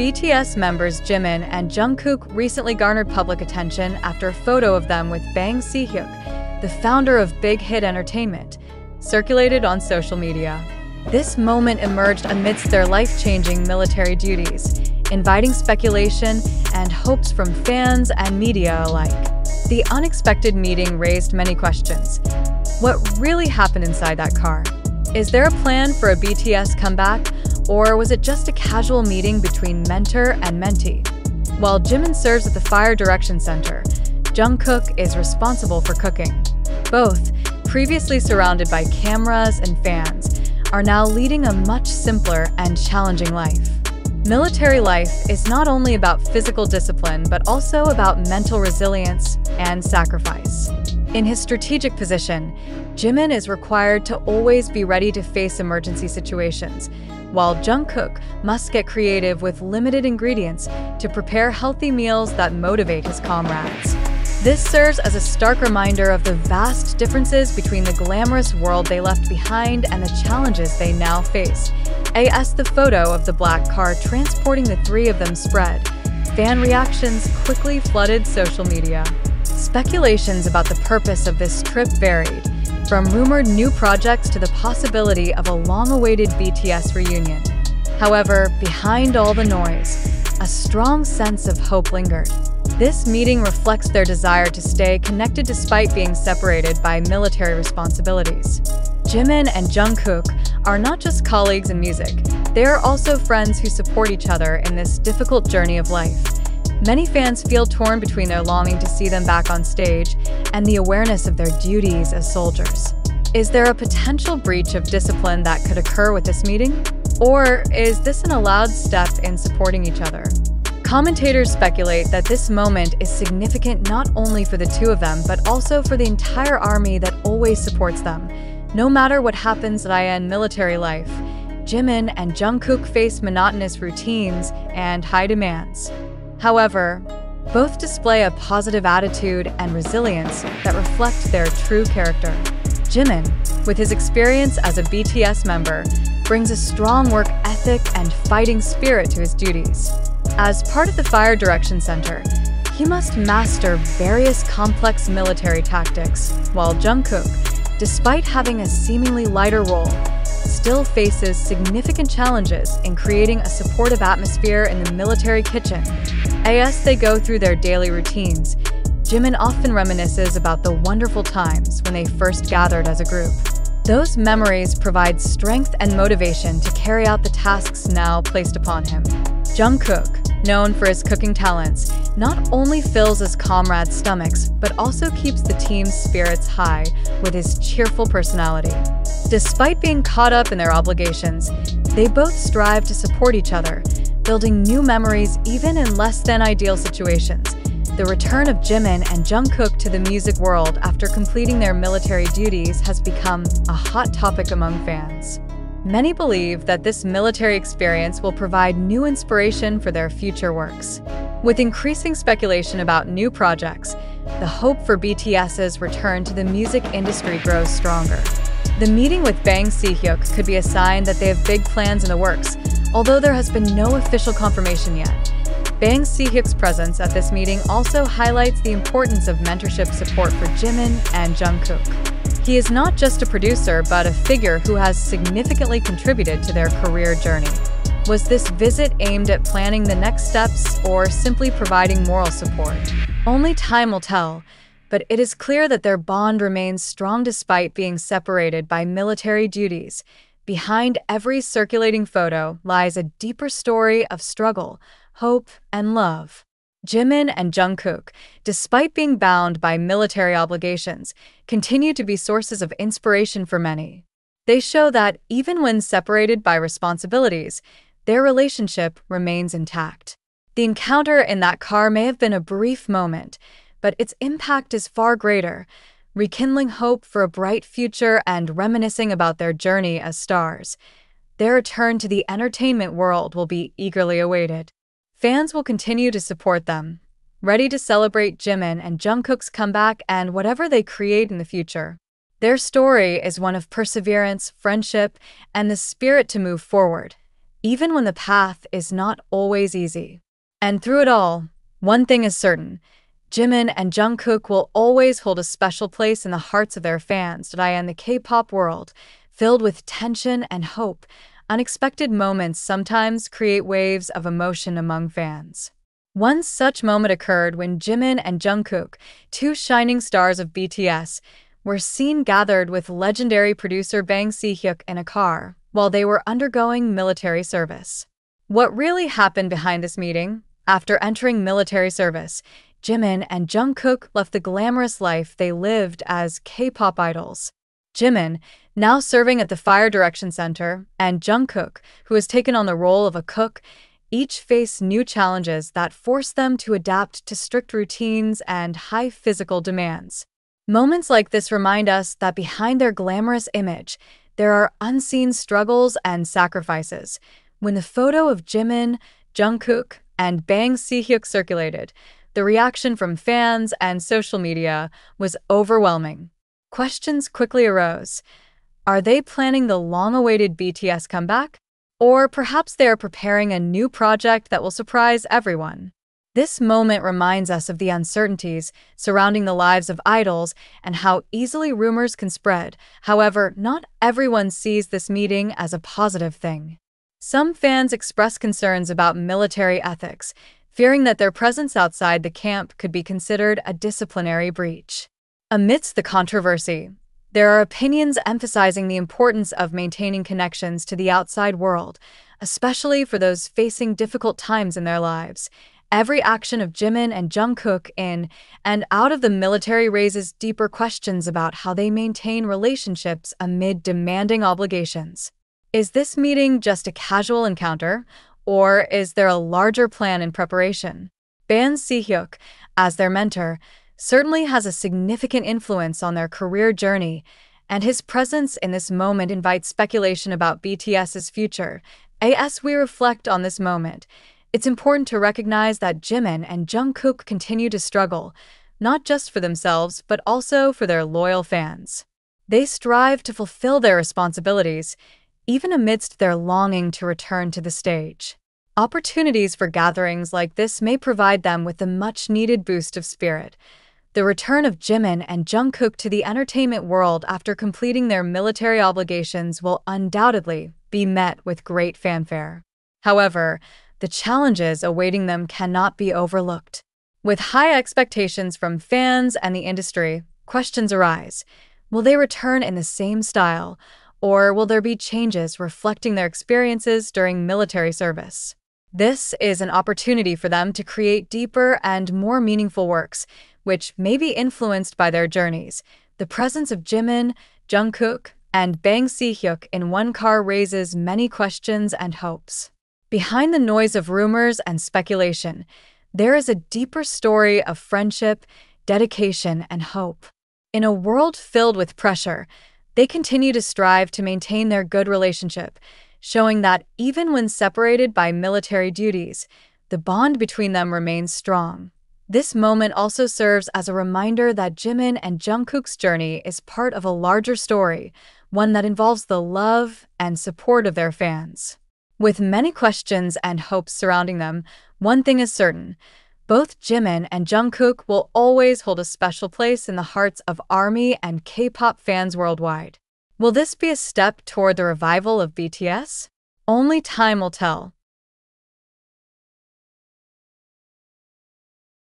BTS members Jimin and Jungkook recently garnered public attention after a photo of them with Bang Si-hyuk, the founder of Big Hit Entertainment, circulated on social media. This moment emerged amidst their life-changing military duties, inviting speculation and hopes from fans and media alike. The unexpected meeting raised many questions. What really happened inside that car? Is there a plan for a BTS comeback, or was it just a casual meeting between mentor and mentee? While Jimin serves at the Fire Direction Center, Jungkook is responsible for cooking. Both, previously surrounded by cameras and fans, are now leading a much simpler and challenging life. Military life is not only about physical discipline, but also about mental resilience and sacrifice. In his strategic position, Jimin is required to always be ready to face emergency situations, while Jungkook must get creative with limited ingredients to prepare healthy meals that motivate his comrades. This serves as a stark reminder of the vast differences between the glamorous world they left behind and the challenges they now face. As the photo of the black car transporting the three of them spread, fan reactions quickly flooded social media. Speculations about the purpose of this trip varied, from rumored new projects to the possibility of a long-awaited BTS reunion. However, behind all the noise, a strong sense of hope lingered. This meeting reflects their desire to stay connected despite being separated by military responsibilities. Jimin and Jungkook are not just colleagues in music, they are also friends who support each other in this difficult journey of life. Many fans feel torn between their longing to see them back on stage and the awareness of their duties as soldiers. Is there a potential breach of discipline that could occur with this meeting? Or is this an allowed step in supporting each other? Commentators speculate that this moment is significant not only for the two of them, but also for the entire army that always supports them. No matter what happens at IN military life, Jimin and Jungkook face monotonous routines and high demands. However, both display a positive attitude and resilience that reflect their true character. Jimin, with his experience as a BTS member, brings a strong work ethic and fighting spirit to his duties. As part of the Fire Direction Center, he must master various complex military tactics, while Jungkook, despite having a seemingly lighter role, still faces significant challenges in creating a supportive atmosphere in the military kitchen. As they go through their daily routines, Jimin often reminisces about the wonderful times when they first gathered as a group. Those memories provide strength and motivation to carry out the tasks now placed upon him. Jungkook, known for his cooking talents, not only fills his comrades' stomachs, but also keeps the team's spirits high with his cheerful personality. Despite being caught up in their obligations, they both strive to support each other, building new memories even in less than ideal situations. The return of Jimin and Jungkook to the music world after completing their military duties has become a hot topic among fans. Many believe that this military experience will provide new inspiration for their future works. With increasing speculation about new projects, the hope for BTS's return to the music industry grows stronger. The meeting with Bang Si-hyuk could be a sign that they have big plans in the works, although there has been no official confirmation yet. Bang Si-hyuk's presence at this meeting also highlights the importance of mentorship support for Jimin and Jungkook. He is not just a producer, but a figure who has significantly contributed to their career journey. Was this visit aimed at planning the next steps or simply providing moral support? Only time will tell, but it is clear that their bond remains strong despite being separated by military duties. Behind every circulating photo lies a deeper story of struggle, hope, and love. Jimin and Jungkook, despite being bound by military obligations, continue to be sources of inspiration for many. They show that even when separated by responsibilities, their relationship remains intact. The encounter in that car may have been a brief moment, but its impact is far greater, rekindling hope for a bright future and reminiscing about their journey as stars. Their return to the entertainment world will be eagerly awaited. Fans will continue to support them, ready to celebrate Jimin and Jungkook's comeback and whatever they create in the future. Their story is one of perseverance, friendship, and the spirit to move forward. even when the path is not always easy. And through it all, one thing is certain Jimin and Jungkook will always hold a special place in the hearts of their fans today in the K-pop world, filled with tension and hope. Unexpected moments sometimes create waves of emotion among fans. One such moment occurred when Jimin and Jungkook, two shining stars of BTS, were seen gathered with legendary producer Bang Si-hyuk in a car while they were undergoing military service. What really happened behind this meeting? After entering military service, Jimin and Jungkook left the glamorous life they lived as K-pop idols. Jimin, now serving at the Fire Direction Center, and Jungkook, who has taken on the role of a cook, each face new challenges that force them to adapt to strict routines and high physical demands. Moments like this remind us that behind their glamorous image, there are unseen struggles and sacrifices. When the photo of Jimin, Jungkook, and Bang Si-hyuk circulated, the reaction from fans and social media was overwhelming. Questions quickly arose. Are they planning the long-awaited BTS comeback? Or perhaps they are preparing a new project that will surprise everyone. This moment reminds us of the uncertainties surrounding the lives of idols and how easily rumors can spread. However, not everyone sees this meeting as a positive thing. Some fans express concerns about military ethics, fearing that their presence outside the camp could be considered a disciplinary breach. Amidst the controversy, there are opinions emphasizing the importance of maintaining connections to the outside world, especially for those facing difficult times in their lives. Every action of Jimin and Jungkook in and out of the military raises deeper questions about how they maintain relationships amid demanding obligations. Is this meeting just a casual encounter, or is there a larger plan in preparation? Bang Si-hyuk, as their mentor, certainly has a significant influence on their career journey, and his presence in this moment invites speculation about BTS's future. As we reflect on this moment, it's important to recognize that Jimin and Jungkook continue to struggle, not just for themselves, but also for their loyal fans. They strive to fulfill their responsibilities, even amidst their longing to return to the stage. Opportunities for gatherings like this may provide them with a much-needed boost of spirit, the return of Jimin and Jungkook to the entertainment world after completing their military obligations will undoubtedly be met with great fanfare. However, the challenges awaiting them cannot be overlooked. With high expectations from fans and the industry, questions arise. Will they return in the same style, or will there be changes reflecting their experiences during military service? This is an opportunity for them to create deeper and more meaningful works, which may be influenced by their journeys. The presence of Jimin, Jungkook, and Bang Si-hyuk in one car raises many questions and hopes. Behind the noise of rumors and speculation, there is a deeper story of friendship, dedication, and hope. In a world filled with pressure, they continue to strive to maintain their good relationship, showing that even when separated by military duties, the bond between them remains strong. This moment also serves as a reminder that Jimin and Jungkook's journey is part of a larger story, one that involves the love and support of their fans. With many questions and hopes surrounding them, one thing is certain. Both Jimin and Jungkook will always hold a special place in the hearts of ARMY and K-pop fans worldwide. Will this be a step toward the revival of BTS? Only time will tell.